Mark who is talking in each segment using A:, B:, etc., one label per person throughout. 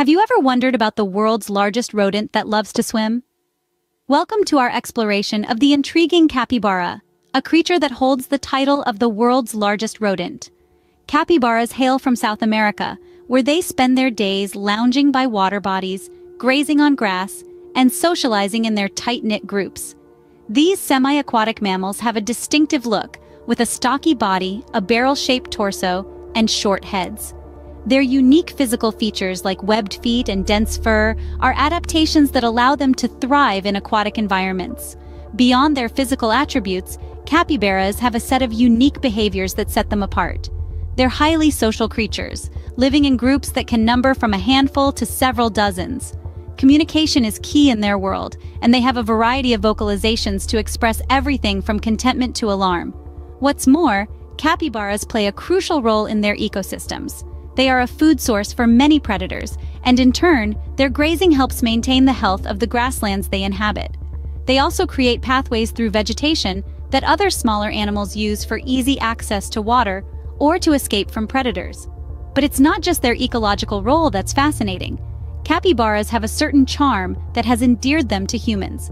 A: Have you ever wondered about the world's largest rodent that loves to swim? Welcome to our exploration of the intriguing capybara, a creature that holds the title of the world's largest rodent. Capybaras hail from South America, where they spend their days lounging by water bodies, grazing on grass, and socializing in their tight-knit groups. These semi-aquatic mammals have a distinctive look, with a stocky body, a barrel-shaped torso, and short heads. Their unique physical features like webbed feet and dense fur are adaptations that allow them to thrive in aquatic environments. Beyond their physical attributes, capybaras have a set of unique behaviors that set them apart. They're highly social creatures, living in groups that can number from a handful to several dozens. Communication is key in their world, and they have a variety of vocalizations to express everything from contentment to alarm. What's more, capybaras play a crucial role in their ecosystems. They are a food source for many predators, and in turn, their grazing helps maintain the health of the grasslands they inhabit. They also create pathways through vegetation that other smaller animals use for easy access to water or to escape from predators. But it's not just their ecological role that's fascinating. Capybaras have a certain charm that has endeared them to humans.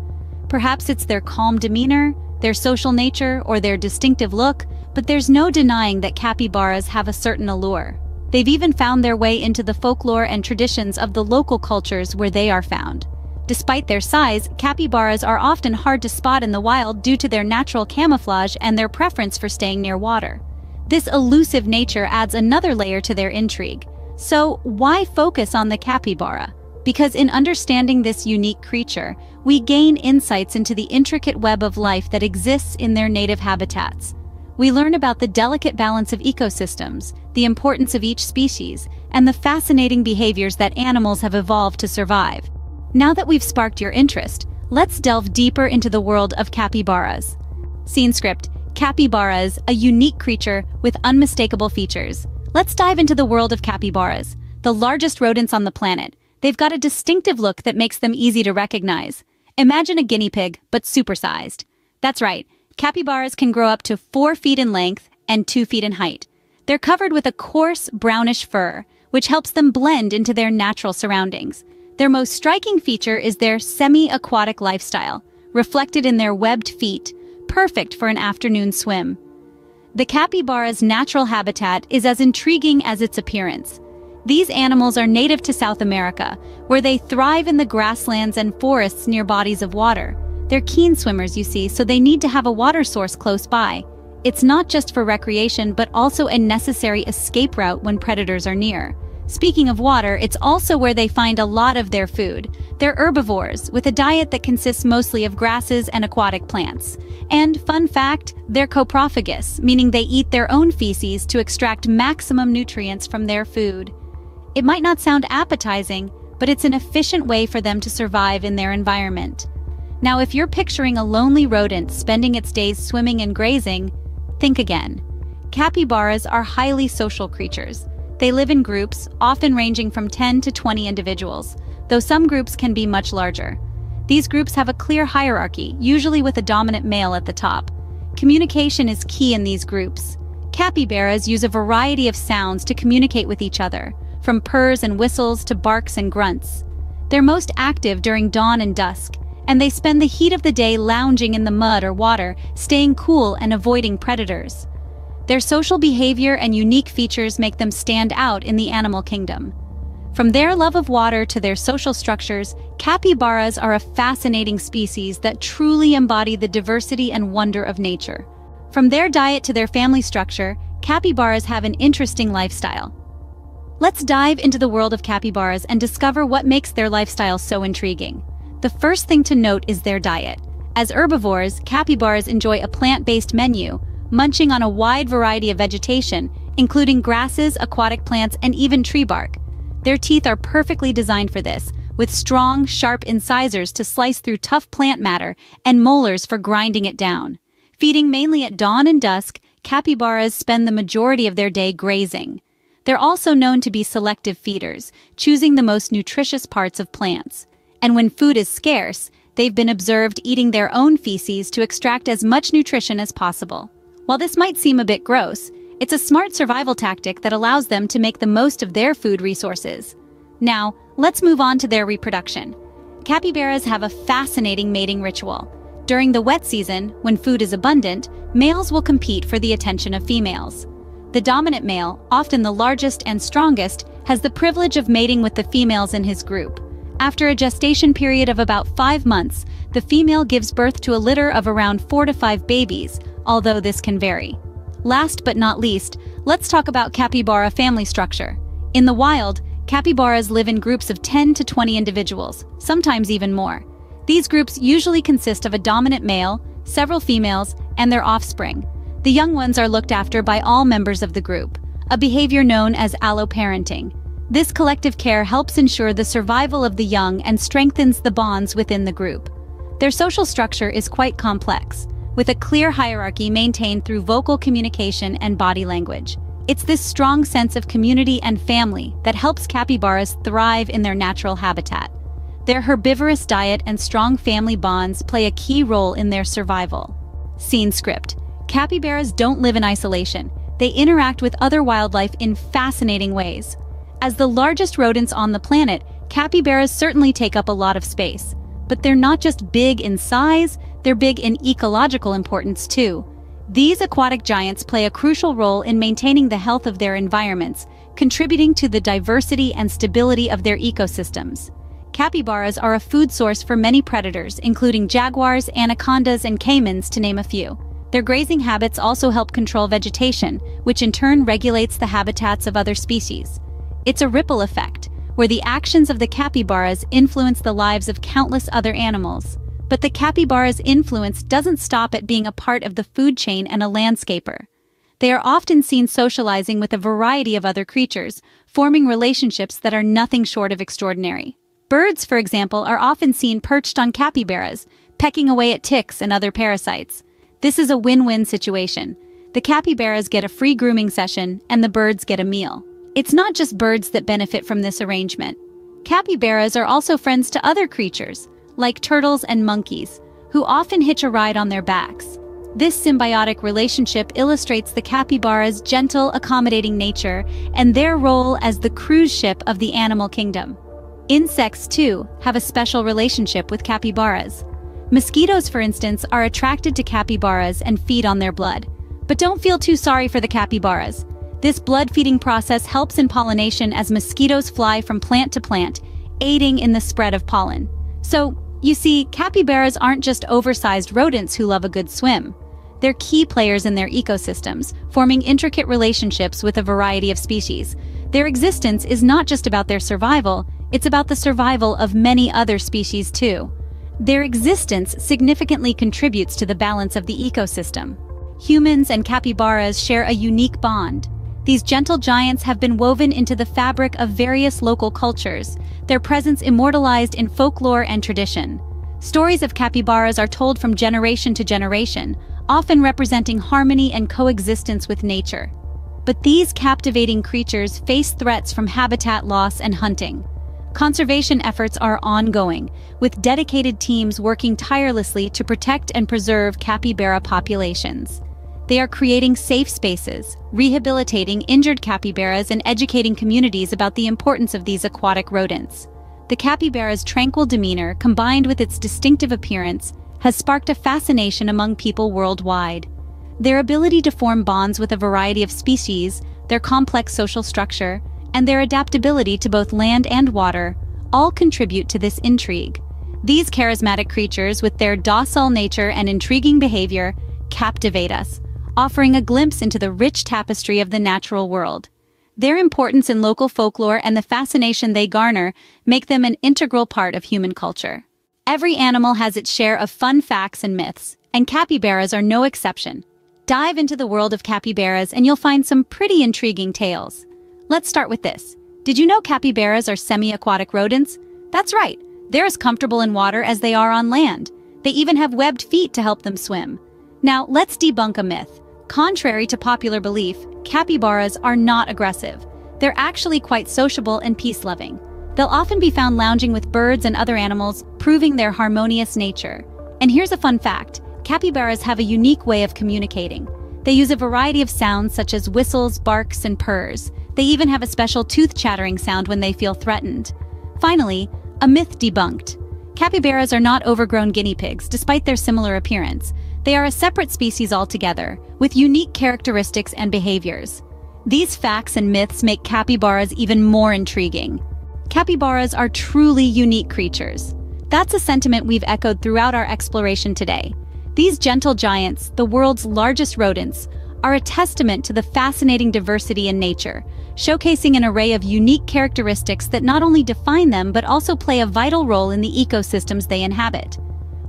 A: Perhaps it's their calm demeanor, their social nature, or their distinctive look, but there's no denying that capybaras have a certain allure. They've even found their way into the folklore and traditions of the local cultures where they are found. Despite their size, capybaras are often hard to spot in the wild due to their natural camouflage and their preference for staying near water. This elusive nature adds another layer to their intrigue. So why focus on the capybara? Because in understanding this unique creature, we gain insights into the intricate web of life that exists in their native habitats. We learn about the delicate balance of ecosystems, the importance of each species, and the fascinating behaviors that animals have evolved to survive. Now that we've sparked your interest, let's delve deeper into the world of capybaras. Scene script, capybaras, a unique creature with unmistakable features. Let's dive into the world of capybaras, the largest rodents on the planet. They've got a distinctive look that makes them easy to recognize. Imagine a guinea pig, but supersized. That's right, capybaras can grow up to 4 feet in length and 2 feet in height. They're covered with a coarse, brownish fur, which helps them blend into their natural surroundings. Their most striking feature is their semi-aquatic lifestyle, reflected in their webbed feet, perfect for an afternoon swim. The capybara's natural habitat is as intriguing as its appearance. These animals are native to South America, where they thrive in the grasslands and forests near bodies of water. They're keen swimmers, you see, so they need to have a water source close by. It's not just for recreation, but also a necessary escape route when predators are near. Speaking of water, it's also where they find a lot of their food. They're herbivores, with a diet that consists mostly of grasses and aquatic plants. And, fun fact, they're coprophagous, meaning they eat their own feces to extract maximum nutrients from their food. It might not sound appetizing, but it's an efficient way for them to survive in their environment. Now, if you're picturing a lonely rodent spending its days swimming and grazing, think again. Capybaras are highly social creatures. They live in groups, often ranging from 10 to 20 individuals, though some groups can be much larger. These groups have a clear hierarchy, usually with a dominant male at the top. Communication is key in these groups. Capybaras use a variety of sounds to communicate with each other, from purrs and whistles to barks and grunts. They're most active during dawn and dusk, and they spend the heat of the day lounging in the mud or water, staying cool and avoiding predators. Their social behavior and unique features make them stand out in the animal kingdom. From their love of water to their social structures, capybaras are a fascinating species that truly embody the diversity and wonder of nature. From their diet to their family structure, capybaras have an interesting lifestyle. Let's dive into the world of capybaras and discover what makes their lifestyle so intriguing. The first thing to note is their diet. As herbivores, capybaras enjoy a plant-based menu, munching on a wide variety of vegetation, including grasses, aquatic plants, and even tree bark. Their teeth are perfectly designed for this, with strong, sharp incisors to slice through tough plant matter and molars for grinding it down. Feeding mainly at dawn and dusk, capybaras spend the majority of their day grazing. They're also known to be selective feeders, choosing the most nutritious parts of plants and when food is scarce, they've been observed eating their own feces to extract as much nutrition as possible. While this might seem a bit gross, it's a smart survival tactic that allows them to make the most of their food resources. Now, let's move on to their reproduction. Capybaras have a fascinating mating ritual. During the wet season, when food is abundant, males will compete for the attention of females. The dominant male, often the largest and strongest, has the privilege of mating with the females in his group. After a gestation period of about five months, the female gives birth to a litter of around four to five babies, although this can vary. Last but not least, let's talk about capybara family structure. In the wild, capybaras live in groups of 10 to 20 individuals, sometimes even more. These groups usually consist of a dominant male, several females, and their offspring. The young ones are looked after by all members of the group, a behavior known as alloparenting. This collective care helps ensure the survival of the young and strengthens the bonds within the group. Their social structure is quite complex, with a clear hierarchy maintained through vocal communication and body language. It's this strong sense of community and family that helps capybaras thrive in their natural habitat. Their herbivorous diet and strong family bonds play a key role in their survival. Scene script. Capybaras don't live in isolation. They interact with other wildlife in fascinating ways. As the largest rodents on the planet, capybaras certainly take up a lot of space. But they're not just big in size, they're big in ecological importance too. These aquatic giants play a crucial role in maintaining the health of their environments, contributing to the diversity and stability of their ecosystems. Capybaras are a food source for many predators, including jaguars, anacondas, and caimans, to name a few. Their grazing habits also help control vegetation, which in turn regulates the habitats of other species. It's a ripple effect, where the actions of the capybaras influence the lives of countless other animals. But the capybara's influence doesn't stop at being a part of the food chain and a landscaper. They are often seen socializing with a variety of other creatures, forming relationships that are nothing short of extraordinary. Birds, for example, are often seen perched on capybaras, pecking away at ticks and other parasites. This is a win-win situation. The capybaras get a free grooming session, and the birds get a meal. It's not just birds that benefit from this arrangement. Capybaras are also friends to other creatures, like turtles and monkeys, who often hitch a ride on their backs. This symbiotic relationship illustrates the capybara's gentle, accommodating nature and their role as the cruise ship of the animal kingdom. Insects, too, have a special relationship with capybaras. Mosquitoes, for instance, are attracted to capybaras and feed on their blood. But don't feel too sorry for the capybaras. This blood-feeding process helps in pollination as mosquitoes fly from plant to plant, aiding in the spread of pollen. So, you see, capybaras aren't just oversized rodents who love a good swim. They're key players in their ecosystems, forming intricate relationships with a variety of species. Their existence is not just about their survival, it's about the survival of many other species too. Their existence significantly contributes to the balance of the ecosystem. Humans and capybaras share a unique bond. These gentle giants have been woven into the fabric of various local cultures, their presence immortalized in folklore and tradition. Stories of capybaras are told from generation to generation, often representing harmony and coexistence with nature. But these captivating creatures face threats from habitat loss and hunting. Conservation efforts are ongoing, with dedicated teams working tirelessly to protect and preserve capybara populations. They are creating safe spaces, rehabilitating injured capybaras and educating communities about the importance of these aquatic rodents. The capybara's tranquil demeanor, combined with its distinctive appearance, has sparked a fascination among people worldwide. Their ability to form bonds with a variety of species, their complex social structure, and their adaptability to both land and water all contribute to this intrigue. These charismatic creatures, with their docile nature and intriguing behavior, captivate us, offering a glimpse into the rich tapestry of the natural world. Their importance in local folklore and the fascination they garner make them an integral part of human culture. Every animal has its share of fun facts and myths, and capybaras are no exception. Dive into the world of capybaras and you'll find some pretty intriguing tales. Let's start with this. Did you know capybaras are semi-aquatic rodents? That's right, they're as comfortable in water as they are on land. They even have webbed feet to help them swim. Now, let's debunk a myth. Contrary to popular belief, capybaras are not aggressive. They're actually quite sociable and peace-loving. They'll often be found lounging with birds and other animals, proving their harmonious nature. And here's a fun fact. Capybaras have a unique way of communicating. They use a variety of sounds such as whistles, barks, and purrs. They even have a special tooth-chattering sound when they feel threatened. Finally, a myth debunked. Capybaras are not overgrown guinea pigs, despite their similar appearance. They are a separate species altogether, with unique characteristics and behaviors. These facts and myths make capybaras even more intriguing. Capybaras are truly unique creatures. That's a sentiment we've echoed throughout our exploration today. These gentle giants, the world's largest rodents, are a testament to the fascinating diversity in nature, showcasing an array of unique characteristics that not only define them but also play a vital role in the ecosystems they inhabit.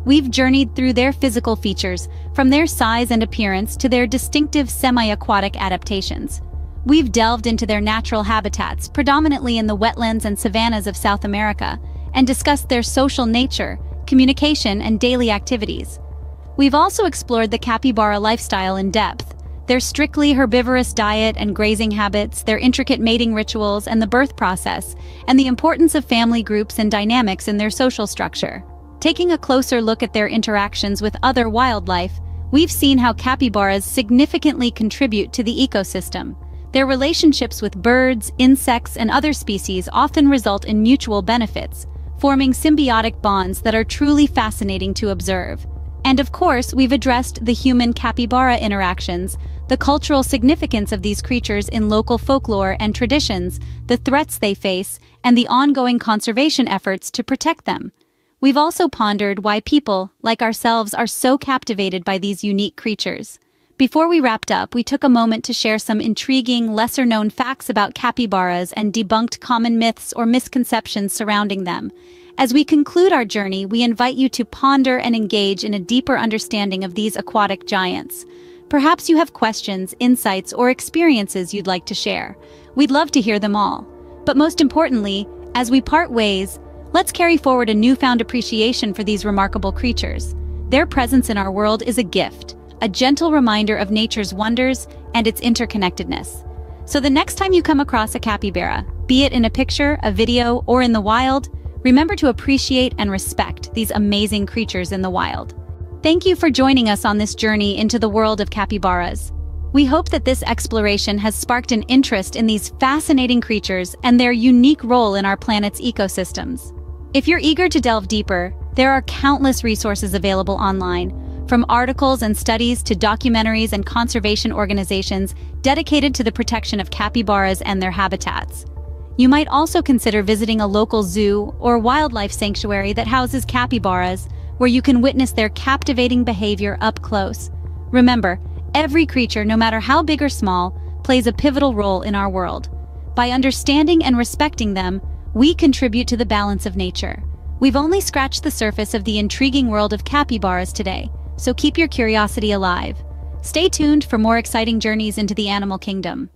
A: We've journeyed through their physical features, from their size and appearance to their distinctive semi-aquatic adaptations. We've delved into their natural habitats, predominantly in the wetlands and savannas of South America, and discussed their social nature, communication, and daily activities. We've also explored the capybara lifestyle in depth, their strictly herbivorous diet and grazing habits, their intricate mating rituals and the birth process, and the importance of family groups and dynamics in their social structure. Taking a closer look at their interactions with other wildlife, we've seen how capybaras significantly contribute to the ecosystem. Their relationships with birds, insects, and other species often result in mutual benefits, forming symbiotic bonds that are truly fascinating to observe. And of course, we've addressed the human-capybara interactions, the cultural significance of these creatures in local folklore and traditions, the threats they face, and the ongoing conservation efforts to protect them. We've also pondered why people, like ourselves, are so captivated by these unique creatures. Before we wrapped up, we took a moment to share some intriguing, lesser-known facts about capybaras and debunked common myths or misconceptions surrounding them. As we conclude our journey, we invite you to ponder and engage in a deeper understanding of these aquatic giants. Perhaps you have questions, insights, or experiences you'd like to share. We'd love to hear them all. But most importantly, as we part ways, let's carry forward a newfound appreciation for these remarkable creatures. Their presence in our world is a gift, a gentle reminder of nature's wonders and its interconnectedness. So the next time you come across a capybara, be it in a picture, a video, or in the wild, remember to appreciate and respect these amazing creatures in the wild. Thank you for joining us on this journey into the world of capybaras. We hope that this exploration has sparked an interest in these fascinating creatures and their unique role in our planet's ecosystems. If you're eager to delve deeper, there are countless resources available online, from articles and studies to documentaries and conservation organizations dedicated to the protection of capybaras and their habitats. You might also consider visiting a local zoo or wildlife sanctuary that houses capybaras, where you can witness their captivating behavior up close. Remember, every creature, no matter how big or small, plays a pivotal role in our world. By understanding and respecting them, we contribute to the balance of nature. We've only scratched the surface of the intriguing world of capybaras today, so keep your curiosity alive. Stay tuned for more exciting journeys into the animal kingdom.